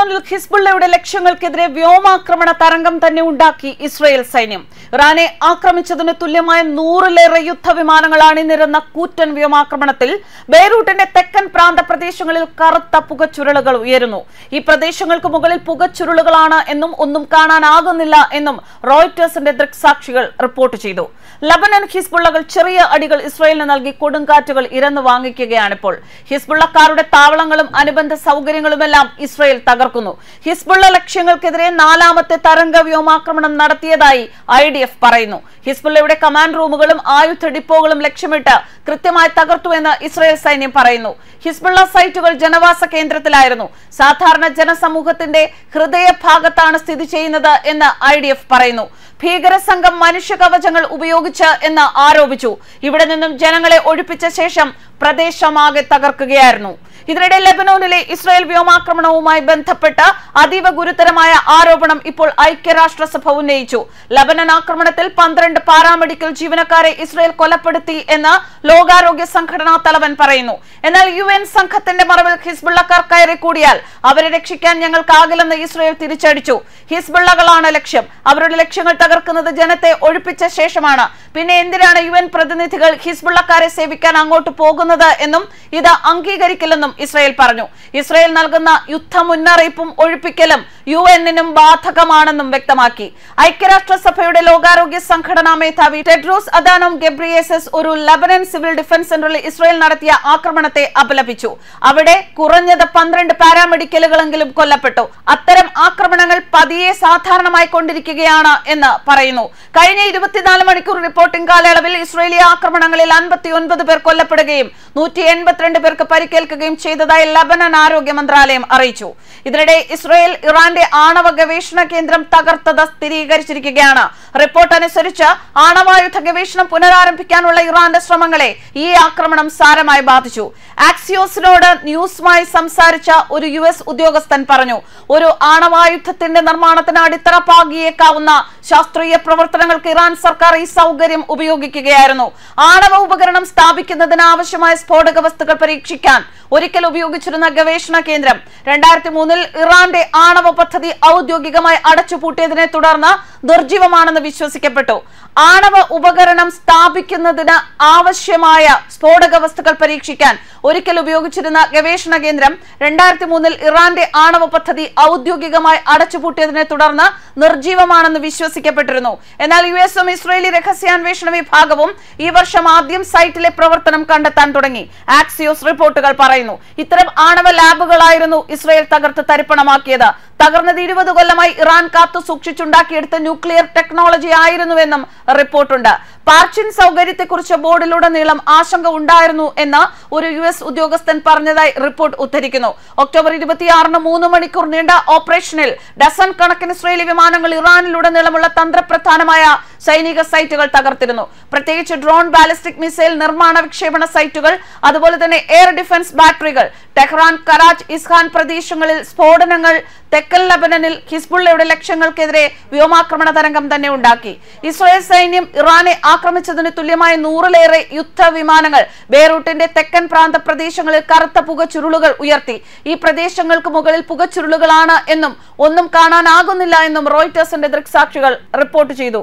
ലെബനോനിൽ ഹിസ്ബുള്ളയുടെ ലക്ഷ്യങ്ങൾക്കെതിരെ വ്യോമാക്രമണ തരംഗം തന്നെ ഉണ്ടാക്കി ഇസ്രയേൽ സൈന്യം. ഇറാനെ ആക്രമിച്ചതിന് തുല്യമായ നൂറിലേറെ യുദ്ധവിമാനങ്ങൾ അണിനിരന്ന കൂറ്റൻ വ്യോമാക്രമണത്തിൽ. ബെയ്റൂട്ടിന്റെ തെക്കൻ പ്രാന്ത പ്രദേശങ്ങളിൽ കറുത്ത പുകച്ചുരുളുകൾ ഉയരുന്നു. ഈ പ്രദേശങ്ങൾക്ക് മുകളിൽ പുകച്ചുരുളുകളാണ് എന്നും ഒന്നും കാണാനാകുന്നില്ല എന്നും റോയിറ്റേഴ്സിന്റെ ദൃക്സാക്ഷികൾ റിപ്പോർട്ട് ചെയ്തു. ലബനൻ ഹിസ്ബുള്ളകൾ ചെറിയ അടികൾ ഇസ്രയേലിന് നൽകി കൊടുങ്കാറ്റുകൾ ഇരന്നു വാങ്ങിക്കുകയാണിപ്പോൾ. ഹിസ്ബുള്ളക്കാരുടെ താവളങ്ങളും അനുബന്ധ സൗകര്യങ്ങളുമെല്ലാം ഇസ്രയേൽ തകർക്കുന്നു ഹിസ്ബുള്ള ലക്ഷ്യങ്ങൾക്കെതിരെ നാലാമത്തെ തരംഗ വ്യോമാക്രമണം നടത്തിയതായി ഐ പറയുന്നു. ഹിസ്ബുള്ളയുടെ കമാൻഡ് റൂമുകളും ആയുധ ഡിപ്പോകളും ലക്ഷ്യമിട്ട് കൃത്യമായി തകർത്തുവെന്ന് ഇസ്രയേൽ സൈന്യം പറയുന്നു. ഹിസ്ബുള്ള സൈറ്റുകൾ ജനവാസ കേന്ദ്രത്തിലായിരുന്നു. സാധാരണ ജനസമൂഹത്തിന്റെ ഹൃദയഭാഗത്താണ് സ്ഥിതി ചെയ്യുന്നത് എന്ന് ഐ ഡി എഫ് പറയുന്നു. ഭീകര സംഘം മനുഷ്യ കവചങ്ങൾ ഉപയോഗിച്ച് എന്ന് ആരോപിച്ചു. ഇവിടെ നിന്നും ജനങ്ങളെ ഒഴിപ്പിച്ച ശേഷം പ്രദേശമാകെ തകർക്കുകയായിരുന്നു. ഇതിനിടെ ലെബനോനിലെ ഇസ്രായേൽ വ്യോമാക്രമണവുമായി ബന്ധപ്പെട്ട് അതീവ ഗുരുതരമായ ആരോപണം ഇപ്പോൾ ഐക്യരാഷ്ട്രസഭ ഉന്നയിച്ചു. ലബനൻ ആക്രമണത്തിൽ പന്ത്രണ്ട് പാരാമെഡിക്കൽ ജീവനക്കാരെ ഇസ്രായേൽ കൊലപ്പെടുത്തി എന്ന് ലോകാരോഗ്യ സംഘടനാ തലവൻ പറയുന്നു. എന്നാൽ യു എൻ സംഘത്തിന്റെ മറവിൽ ഹിസ്ബുള്ളക്കാർ കയറി കൂടിയാൽ അവരെ രക്ഷിക്കാൻ ഞങ്ങൾക്കാകില്ലെന്ന് ഇസ്രയേൽ തിരിച്ചടിച്ചു. ഹിസ്ബുള്ളകളാണ് ലക്ഷ്യം. അവരുടെ ലക്ഷ്യങ്ങൾ തകർക്കുന്നത് ജനത്തെ ഒഴിപ്പിച്ച ശേഷമാണ്. പിന്നെ എന്തിനാണ് യു പ്രതിനിധികൾ ഹിസ്ബുള്ളക്കാരെ സേവിക്കാൻ അങ്ങോട്ട് പോകുന്നത് എന്നും ഇത് അംഗീകരിക്കില്ലെന്നും ഇസ്രയേൽ പറഞ്ഞു. ഇസ്രയേൽ നൽകുന്ന യുദ്ധ മുന്നറിയിപ്പും ഒഴിപ്പിക്കലും യു എന്നിനും ബാധകമാണെന്നും വ്യക്തമാക്കി. ഐക്യരാഷ്ട്രസഭയുടെ ലോകാരോഗ്യ സംഘടനാ മേധാവി ടെഡ്രോസ് അദാനോം ഗെബ്രിയേസസ് ഒരു ലബനൻ സിവിൽ ഡിഫൻസ് സെന്ററിൽ ഇസ്രയേൽ നടത്തിയ ആക്രമണത്തെ അപലപിച്ചു. അവിടെ കുറഞ്ഞത് പന്ത്രണ്ട് പാരാമെഡിക്കലുകളെങ്കിലും കൊല്ലപ്പെട്ടു. അത്തരം ആക്രമണങ്ങൾ പതിയെ സാധാരണമായി കൊണ്ടിരിക്കുകയാണ് എന്ന് പറയുന്നു. കഴിഞ്ഞ ഇരുപത്തിനാല് മണിക്കൂർ റിപ്പോർട്ടിംഗ് കാലയളവിൽ ഇസ്രയേലി ആക്രമണങ്ങളിൽ അൻപത്തിയൊൻപത് പേർ കൊല്ലപ്പെടുകയും നൂറ്റി എൺപത്തിരണ്ട് പേർക്ക് പരിക്കേൽക്കുകയും ചെയ്തതായി ലബനൻ ആരോഗ്യ മന്ത്രാലയം അറിയിച്ചു. ഇതിനിടെ ഇസ്രയേൽ ഇറാന്റെ ആണവ ഗവേഷണ കേന്ദ്രം തകർത്തത് സ്ഥിരീകരിച്ചിരിക്കുകയാണ്. റിപ്പോർട്ട് അനുസരിച്ച് ആണവായുധ ഗവേഷണം പുനരാരംഭിക്കാനുള്ള ഇറാന്റെ ശ്രമങ്ങളെ ഈ ആക്രമണം സാരമായി ബാധിച്ചു. ആക്സിയോസിനോട് ന്യൂസുമായി സംസാരിച്ച ഒരു യു ഉദ്യോഗസ്ഥൻ പറഞ്ഞു ഒരു ആണവായുധത്തിന്റെ നിർമ്മാണത്തിന് അടിത്തറ പാകിയേക്കാവുന്ന ശാസ്ത്രീയ പ്രവർത്തനങ്ങൾക്ക് ഇറാൻ സർക്കാർ ഈ സൗകര്യം ഉപയോഗിക്കുകയായിരുന്നു. ആണവ ഉപകരണം സ്ഥാപിക്കുന്നതിന് ആവശ്യമായ സ്ഫോടക വസ്തുക്കൾ പരീക്ഷിക്കാൻ ഒരിക്കൽ ഉപയോഗിച്ചിരുന്ന ഗവേഷണ കേന്ദ്രം രണ്ടായിരത്തി മൂന്നിൽ ഇറാന്റെ ആണവ പദ്ധതി ഔദ്യോഗികമായി അടച്ചുപൂട്ടിയതിനെ തുടർന്ന് ദുർജീവമാണെന്ന് വിശ്വസിക്കപ്പെട്ടു. ആണവ ഉപകരണം സ്ഥാപിക്കുന്നതിന് ആവശ്യമായ സ്ഫോടക വസ്തുക്കൾ പരീക്ഷിക്കാൻ ഒരിക്കൽ ഉപയോഗിച്ചിരുന്ന ഗവേഷണ കേന്ദ്രം രണ്ടായിരത്തി മൂന്നിൽ ഇറാന്റെ ആണവ പദ്ധതി ഔദ്യോഗികമായി അടച്ചുപൂട്ടിയതിനെ തുടർന്ന് നിർജീവമാണെന്ന് വിശ്വസിക്കപ്പെട്ടിരുന്നു. എന്നാൽ യു എസും ഇസ്രയേലി രഹസ്യാന്വേഷണ വിഭാഗവും ഈ വർഷം ആദ്യം സൈറ്റിലെ പ്രവർത്തനം കണ്ടെത്താൻ തുടങ്ങി. ആക്സിയോസ് റിപ്പോർട്ടുകൾ പറയുന്നു ഇത്തരം ആണവ ലാബുകളായിരുന്നു ഇസ്രയേൽ തകർത്ത് തരിപ്പണമാക്കിയത്. തകർന്നത് ഇരുപത് കൊല്ലമായി ഇറാൻ കാത്തു സൂക്ഷിച്ചുണ്ടാക്കിയെടുത്ത ന്യൂക്ലിയർ ടെക്നോളജി ആയിരുന്നുവെന്നും റിപ്പോർട്ടുണ്ട്. പാർച്ചിൻ സൗകര്യത്തെക്കുറിച്ച് ബോർഡിലുടനീളം ആശങ്ക ഉണ്ടായിരുന്നു എന്ന് ഒരു യു എസ് ഉദ്യോഗസ്ഥൻ പറഞ്ഞതായി റിപ്പോർട്ട് ഉദ്ധരിക്കുന്നു. ഒക്ടോബർ ഇരുപത്തിയാറിന് മൂന്ന് മണിക്കൂർ നീണ്ട ഓപ്പറേഷനിൽ ഡസൺ കണക്കിന് ഇസ്രയേലി വിമാനങ്ങൾ ഇറാനിലുടനീളമുള്ള തന്ത്രപ്രധാനമായ സൈനിക സൈറ്റുകൾ തകർത്തിരുന്നു. പ്രത്യേകിച്ച് ഡ്രോൺ ബാലിസ്റ്റിക് മിസൈൽ നിർമ്മാണ വിക്ഷേപണ സൈറ്റുകൾ അതുപോലെ തന്നെ എയർ ഡിഫൻസ് ബാറ്ററികൾ ടെഹ്റാൻ കറാച്ച് ഇസ്ഹാൻ പ്രദേശങ്ങളിൽ സ്ഫോടനങ്ങൾ തെക്കൻ ലബനനിൽ ഹിസ്ബുള്ളയുടെ ലക്ഷ്യങ്ങൾക്കെതിരെ വ്യോമാക്രമണ തരംഗം തന്നെ ഉണ്ടാക്കി. ഇസ്രായേൽ സൈന്യം ഇറാനെ ആക്രമിച്ചതിന് തുല്യമായ നൂറിലേറെ യുദ്ധവിമാനങ്ങൾ ബെയ്റൂട്ടിന്റെ തെക്കൻ പ്രാന്ത പ്രദേശങ്ങളിൽ കറുത്ത പുകച്ചുരുളുകൾ ഉയർത്തി. ഈ പ്രദേശങ്ങൾക്ക് മുകളിൽ പുകച്ചുരുളുകളാണ് എന്നും ഒന്നും കാണാനാകുന്നില്ല എന്നും റോയിറ്റേഴ്സിന്റെ ദൃക്സാക്ഷികൾ റിപ്പോർട്ട് ചെയ്തു.